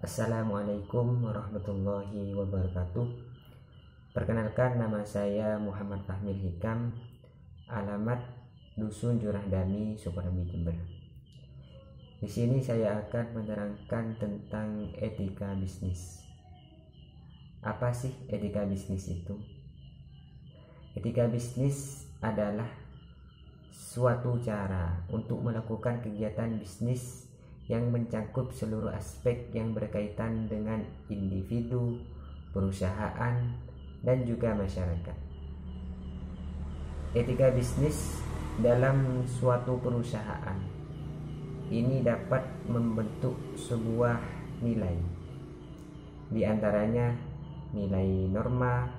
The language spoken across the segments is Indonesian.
Assalamualaikum warahmatullahi wabarakatuh. Perkenalkan nama saya Muhammad Fahmil Hikam, alamat Dusun Jurah Dami, Sukarami, Jember. Di sini saya akan menerangkan tentang etika bisnis. Apa sih etika bisnis itu? Etika bisnis adalah suatu cara untuk melakukan kegiatan bisnis yang mencakup seluruh aspek yang berkaitan dengan individu, perusahaan, dan juga masyarakat. Etika bisnis dalam suatu perusahaan ini dapat membentuk sebuah nilai, di antaranya nilai norma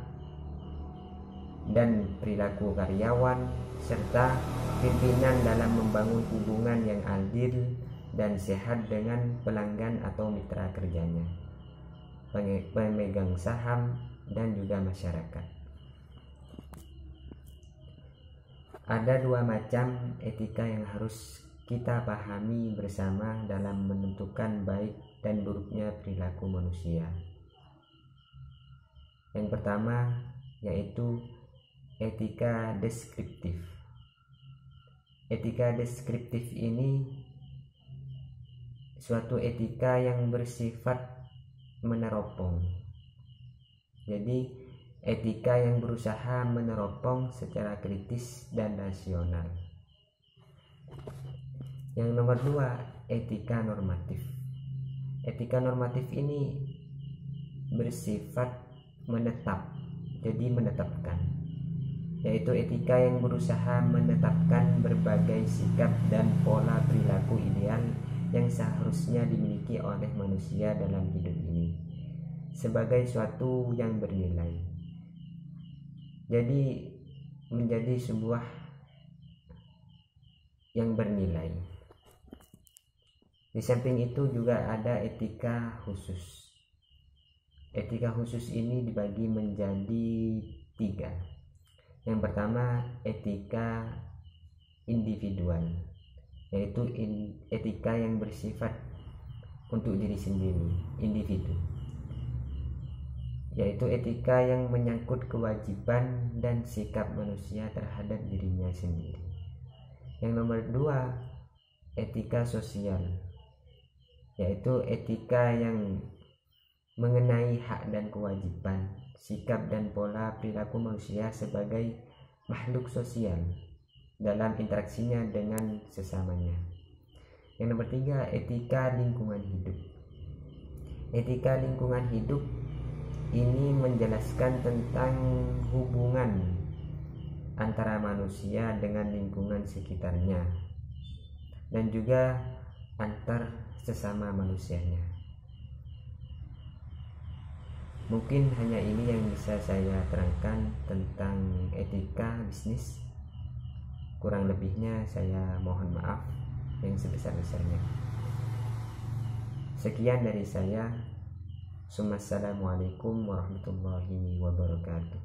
dan perilaku karyawan, serta pimpinan dalam membangun hubungan yang adil dan sehat dengan pelanggan atau mitra kerjanya, pemegang saham, dan juga masyarakat. Ada dua macam etika yang harus kita pahami bersama dalam menentukan baik dan buruknya perilaku manusia. Yang pertama yaitu etika deskriptif. Etika deskriptif ini suatu etika yang bersifat meneropong. Jadi, etika yang berusaha meneropong secara kritis dan rasional. Yang nomor dua, etika normatif. Etika normatif ini bersifat menetap, jadi menetapkan, yaitu etika yang berusaha menetapkan berbagai sikap dan pola yang seharusnya dimiliki oleh manusia dalam hidup ini sebagai suatu yang bernilai. Jadi menjadi sebuah yang bernilai. Di samping itu juga ada etika khusus. Etika khusus ini dibagi menjadi tiga. Yang pertama etika individual yaitu etika yang bersifat untuk diri sendiri, individu. Yaitu etika yang menyangkut kewajiban dan sikap manusia terhadap dirinya sendiri. Yang nomor dua, etika sosial, yaitu etika yang mengenai hak dan kewajiban, sikap dan pola perilaku manusia sebagai makhluk sosial dalam interaksinya dengan sesamanya. Yang nomor tiga, etika lingkungan hidup. Etika lingkungan hidup ini menjelaskan tentang hubungan antara manusia dengan lingkungan sekitarnya dan juga antar sesama manusianya. Mungkin hanya ini yang bisa saya terangkan tentang etika bisnis. Kurang lebihnya saya mohon maaf yang sebesar-besarnya. Sekian dari saya. Assalamualaikum warahmatullahi wabarakatuh.